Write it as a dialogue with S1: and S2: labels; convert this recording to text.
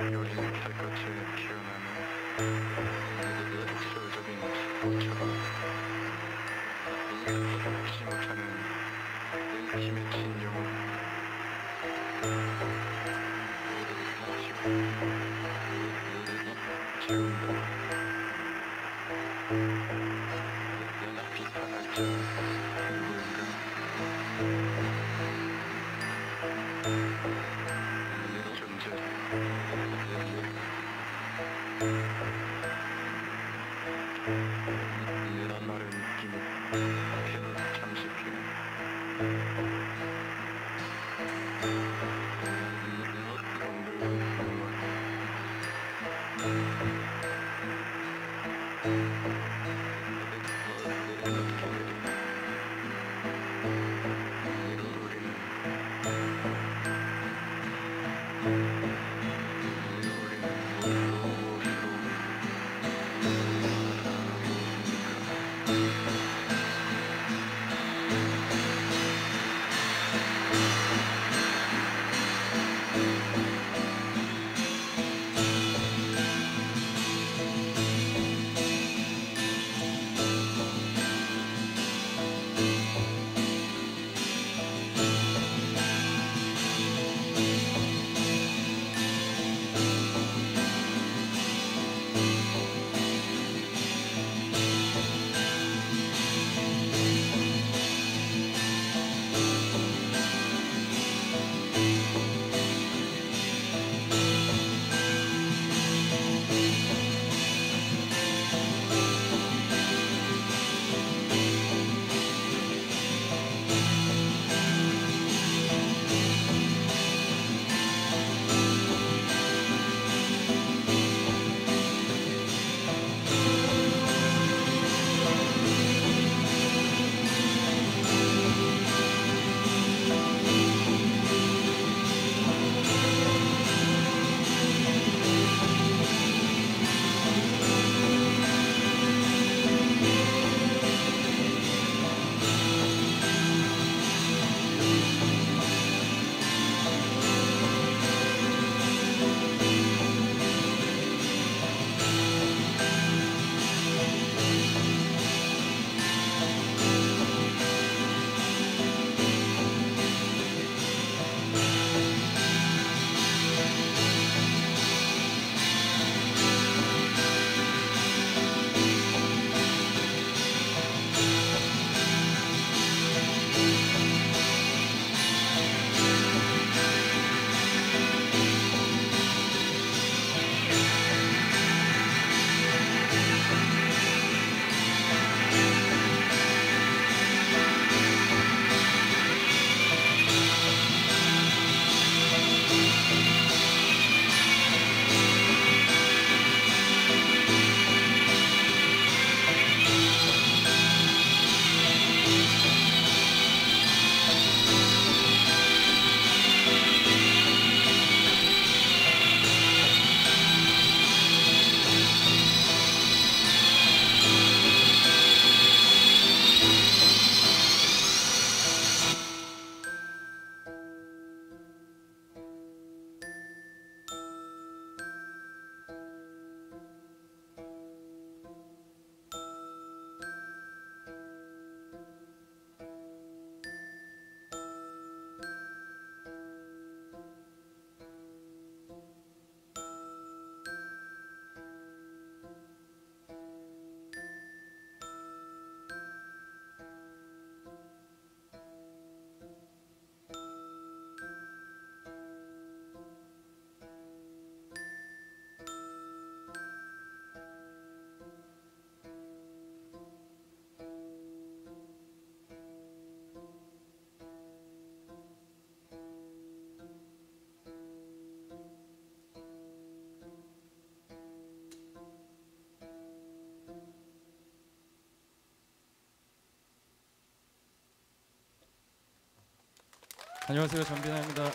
S1: You're using Tekka to kill them.
S2: 안녕하세요 전빈아입니다.